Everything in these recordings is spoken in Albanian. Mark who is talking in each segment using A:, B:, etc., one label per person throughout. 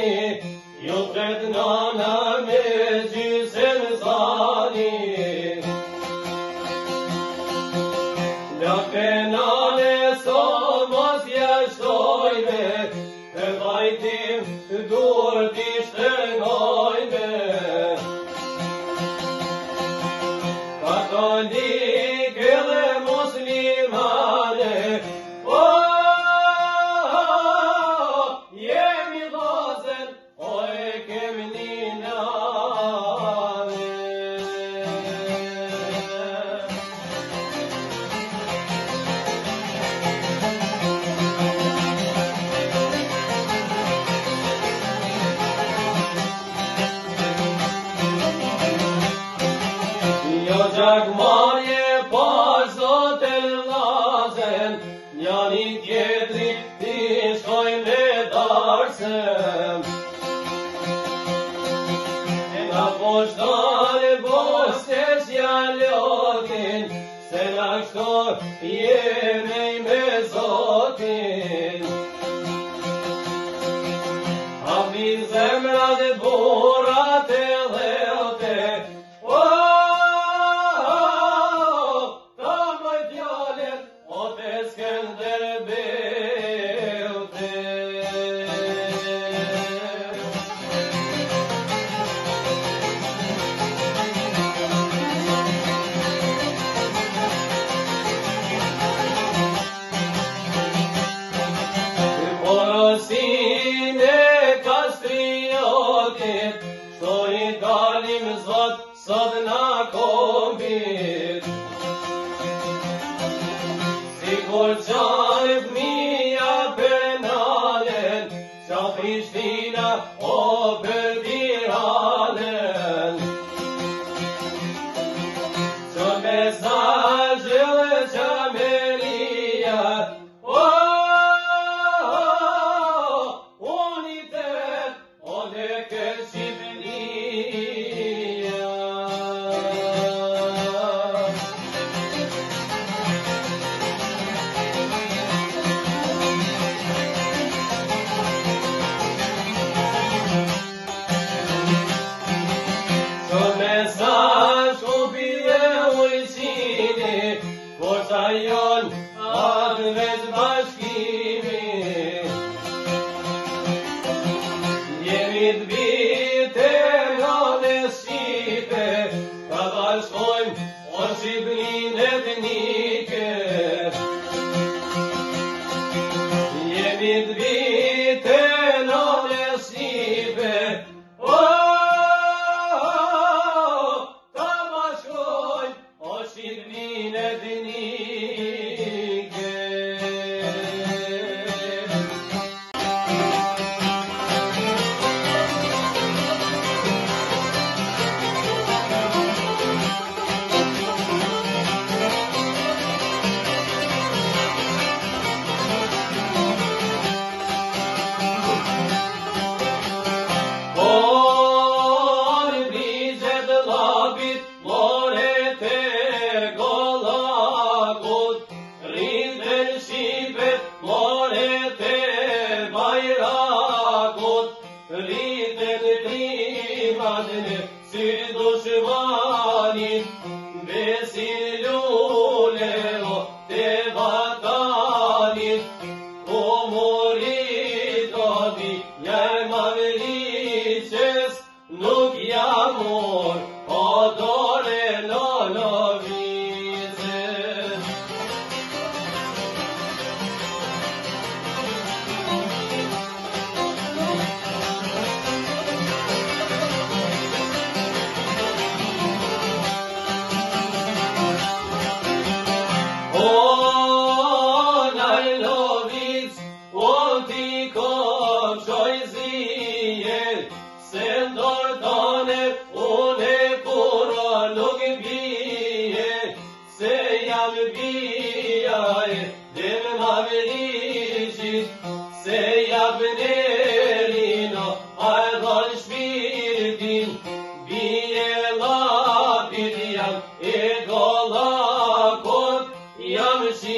A: zani Yıldırdı nanamezi sen zani Lakin ale somaz yaşoyme Evaydim ragmë e pozot e lajënjani dihetri ti stoj në dorëse e nda vozdonë boshtja se ragjë stoj i me zotin galim zvat sad nakom bir Sigol carib Schleim, und sie بيسيلو Po naj në vitës, po t'i se ndorë të nërë, unë e porë, nuk se jam i খুশি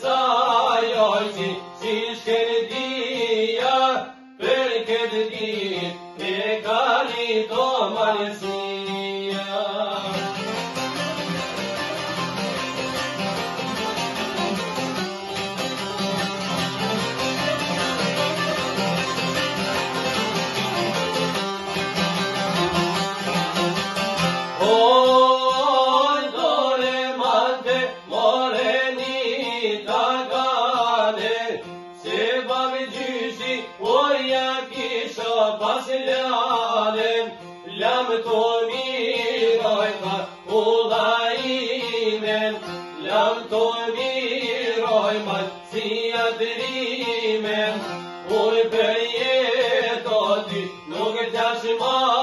A: sa joj si, si shkerdi Se lalem la me tovi roymat olaimen la si adrimen oi bëje dodi nuk e dashim